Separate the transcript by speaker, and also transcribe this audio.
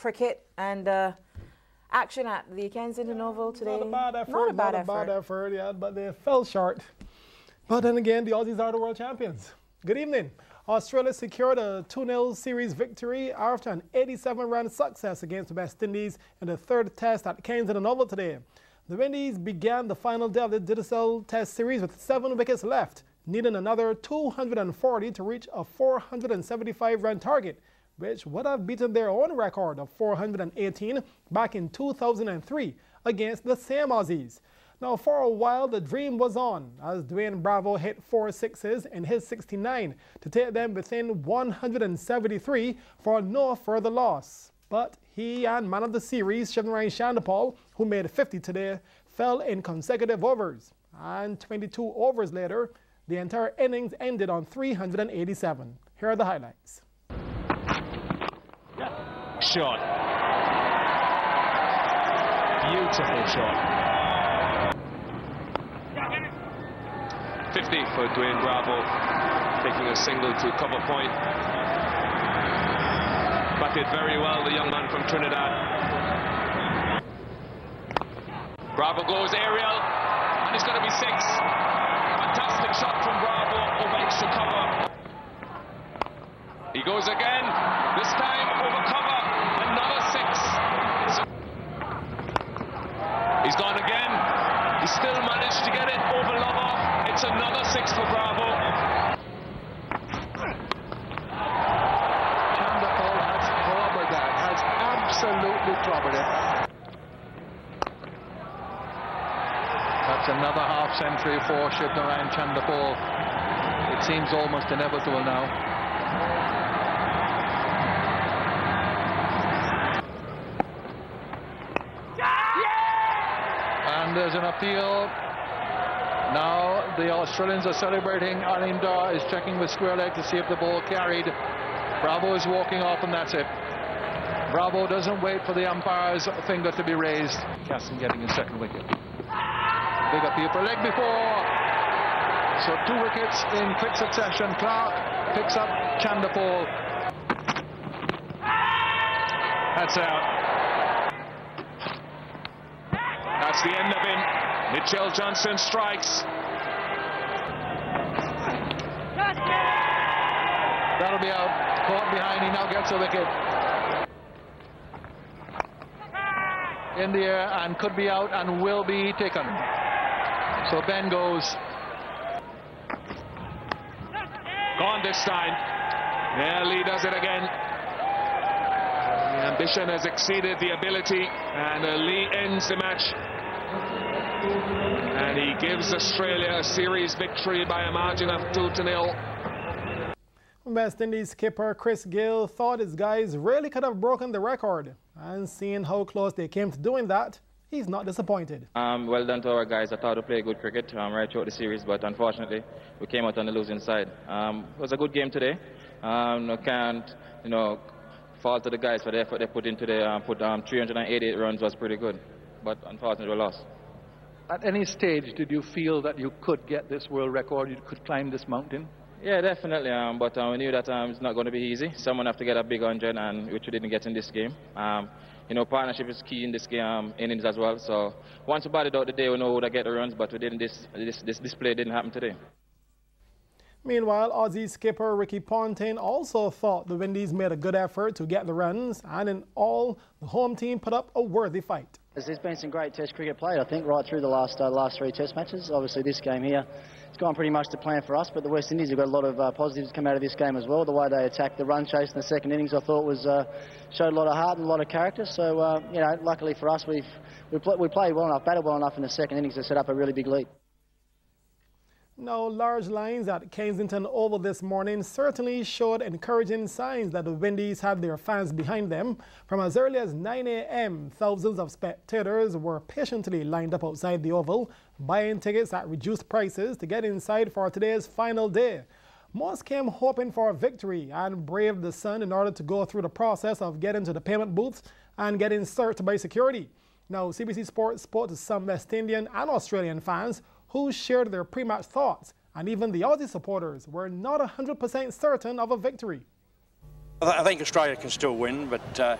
Speaker 1: cricket and uh, action at the Kensington Oval today.
Speaker 2: Not a bad effort. Not a bad, not effort. A bad effort, yeah, but they fell short. But then again, the Aussies are the world champions. Good evening. Australia secured a 2-0 series victory after an 87-run success against the West Indies in the third test at Kensington Oval today. The Windies began the final day of the Digicel Test series with seven wickets left, needing another 240 to reach a 475-run target which would have beaten their own record of 418 back in 2003 against the same Aussies. Now, for a while, the dream was on as Dwayne Bravo hit four sixes in his 69 to take them within 173 for no further loss. But he and man of the series, Shivnarine Chanderpaul, who made 50 today, fell in consecutive overs. And 22 overs later, the entire innings ended on 387. Here are the highlights
Speaker 3: shot. Beautiful shot. 50 for Dwayne Bravo, taking a single to cover point. Batted very well, the young man from Trinidad. Bravo goes aerial, and it's going to be six. Fantastic shot from Bravo over extra cover. He goes again, this time over cover. He's gone again. He still managed to get it over Lover. It's another six for Bravo.
Speaker 4: Chanderpaul has clobbered that, has absolutely clobbered it. That's another half century for Shivnarine Chanderpaul. It seems almost inevitable now. And there's an appeal. Now the Australians are celebrating. Arlene is checking with square leg to see if the ball carried. Bravo is walking off and that's it. Bravo doesn't wait for the umpire's finger to be raised. Casson getting his second wicket. Big appeal for leg before. So two wickets in quick succession. Clark picks up Chanderpaul. That's out.
Speaker 3: That's the end of him. Mitchell Johnson strikes.
Speaker 4: That'll be out. Caught behind. He now gets a wicket. In the air and could be out and will be taken. So Benn goes.
Speaker 3: Gone this time. Lee does it again. The ambition has exceeded the ability, and Lee ends the match and he gives Australia a series victory by a margin of 2 to 0.
Speaker 2: West Indies skipper Chris Gayle thought his guys really could have broken the record. And seeing how close they came to doing that, he's not disappointed.
Speaker 5: Um, well done to our guys. I thought we played good cricket um, right throughout the series, but unfortunately, we came out on the losing side. Um, it was a good game today. Um, I can't, you know, fault to the guys for the effort they put in today. Um, put um, 388 runs was pretty good, but unfortunately, we lost.
Speaker 4: At any stage, did you feel that you could get this world record, you could climb this mountain?
Speaker 5: Yeah, definitely. Um, but um, we knew that um, it's not going to be easy. Someone have to get a big 100, and which we didn't get in this game. Um, you know, partnership is key in this game, um, innings as well. So once we batted out the day, we know who to get the runs, but we didn't. This this this display didn't happen today.
Speaker 2: Meanwhile, Aussie skipper Ricky Ponting also thought the Windies made a good effort to get the runs, and in all, the home team put up a worthy fight.
Speaker 6: There's been some great Test cricket played, I think, right through the last uh, last three Test matches. Obviously, this game here, it's gone pretty much to plan for us. But the West Indies have got a lot of uh, positives come out of this game as well. The way they attacked the run chase in the second innings, I thought was uh, showed a lot of heart and a lot of character. So, uh, you know, luckily for us, we've we, pl we played well enough, batted well enough in the second innings to set up a really big lead.
Speaker 2: Now, large lines at Kensington Oval this morning certainly showed encouraging signs that the Windies had their fans behind them. From as early as 9 a.m., thousands of spectators were patiently lined up outside the Oval, buying tickets at reduced prices to get inside for today's final day. Most came hoping for a victory and braved the sun in order to go through the process of getting to the payment booths and getting searched by security. Now, CBC Sports spoke to some West Indian and Australian fans who shared their pre-match thoughts, and even the Aussie supporters were not 100% certain of a victory.
Speaker 7: I think Australia can still win, but uh,